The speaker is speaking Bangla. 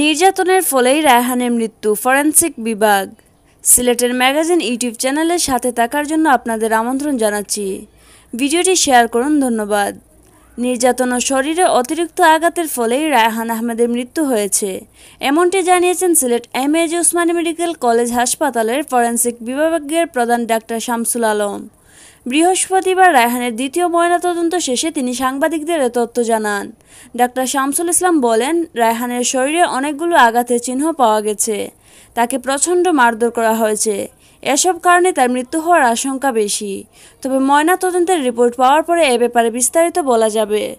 নির্যাতনের ফলেই রায়হানের মৃত্যু, ফরেন্সিক বিভাগ। সিলেটের ম্যাগাজিন ইউটিউব চ্যানেলের সাথে থাকার জন্য আপনাদের আমন্ত্রণ জানাচ্ছি। ভিডিওটি শেয়ার করুন, ধন্যবাদ। নির্যাতন ও শরীরে অতিরিক্ত আঘাতের ফলেই রায়হান আহমেদের মৃত্যু হয়েছে। এমনটি জানিয়েছেন Sylhet M A G Osmani medical college হাসপাতালের ফরেন্সিক বিভাগের প্রধান ডাক্তার শামসুল আলম। বৃহস্পতিবার রায়হানের দ্বিতীয় ময়নাতদন্ত শেষে তিনি সাংবাদিকদের এ তথ্য জানান। ডাক্তার শামসুল ইসলাম বলেন, রায়হানের শরীরে অনেকগুলো আঘাতের চিহ্ন পাওয়া গেছে। তাকে প্রচণ্ড মারধর করা হয়েছে। এসব কারণে তার মৃত্যু হওয়ার আশঙ্কা বেশি। তবে ময়নাতদন্তের রিপোর্ট পাওয়ার পরে এ ব্যাপারে বিস্তারিত বলা যাবে।